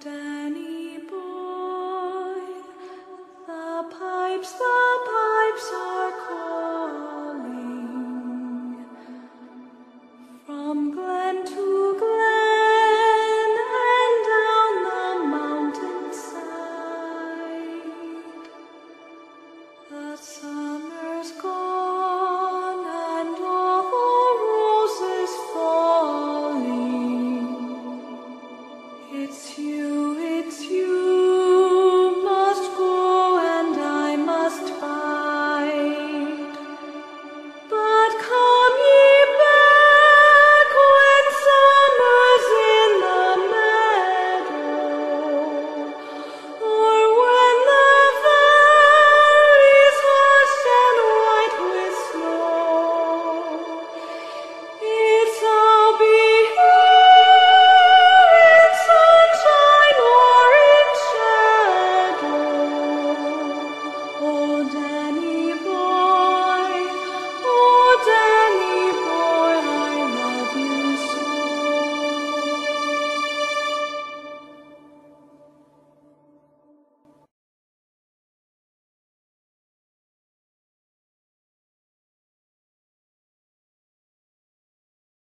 Danny boy, the pipes, the pipes are calling from glen to glen and down the mountainside. Summer's gone. It's you, it's you.